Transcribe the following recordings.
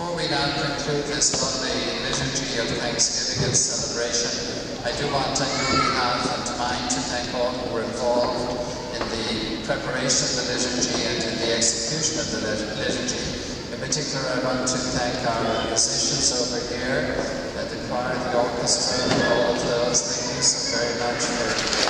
Before we now conclude this lovely liturgy of thanksgiving and celebration, I do want on your behalf and mine to thank all who were involved in the preparation of the liturgy and in the execution of the liturgy. In particular, I want to thank our musicians over here, the choir, the orchestra, and all of those. Thank you so very much for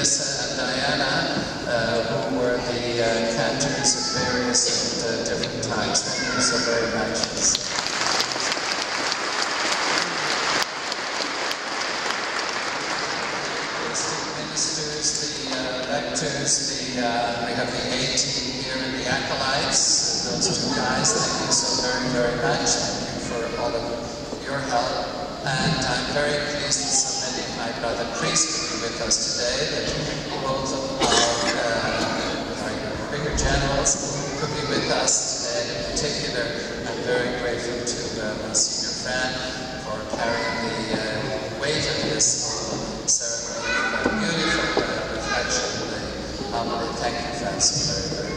Vanessa, and Diana, uh, who were the uh, cantors of various and uh, different times. Thank you so very much. the lectors, the, uh, we have the A team here and the acolytes, those two guys, thank you so very, very much. Thank you for all of your help. And I'm very pleased so my brother be with us today, that both of our uh, vicar generals could be with us today. In particular, I'm very grateful to uh, Monsignor Fran for carrying the uh, weight of this ceremony, a beautiful reflection of the homily. Thank you, Francis, very, very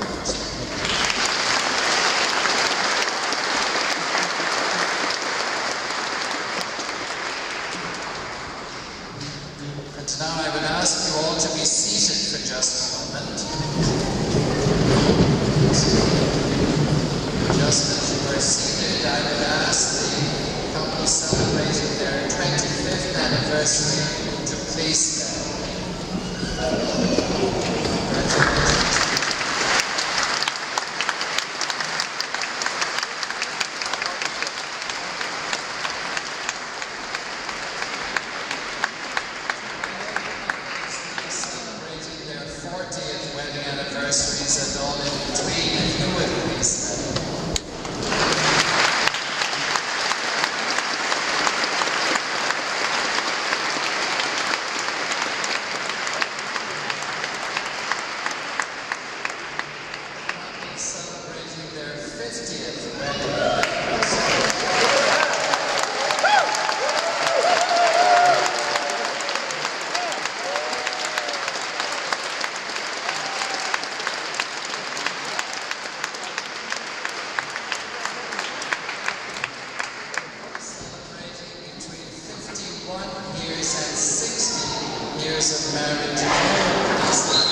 celebrating their 40th wedding anniversaries and all in between. And you years and sixty years of marriage.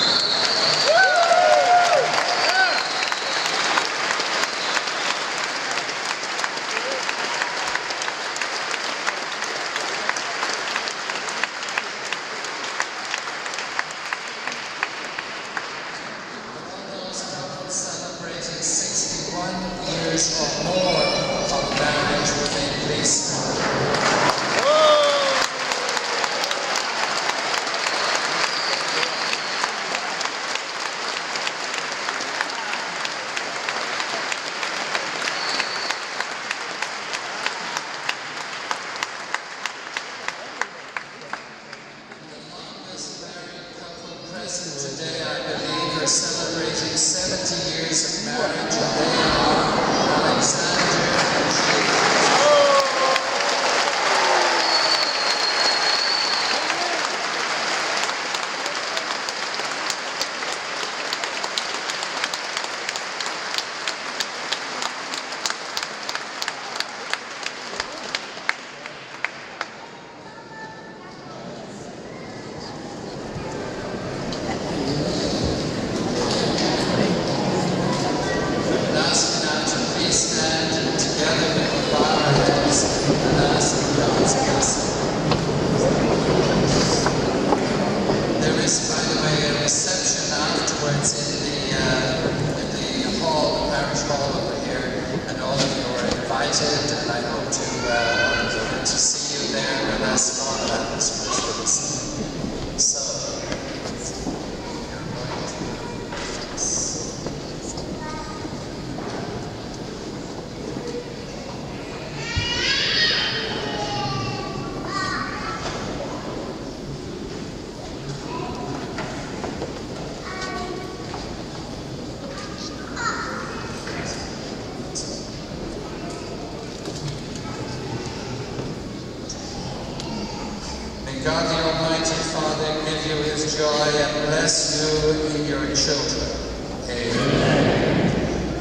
God the Almighty Father give you his joy and bless you and your children. Amen.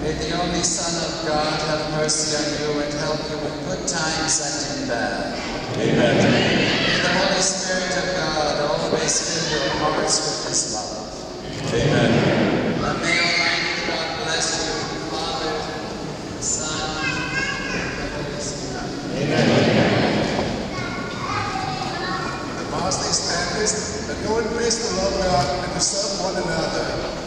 May the only Son of God have mercy on you and help you in good times and in bad. Amen. May the Holy Spirit of God always fill your hearts with his love. Amen. And may Almighty God bless you, the Father, the Son, and the Holy Spirit. Established that and praise the Lord God and to serve one another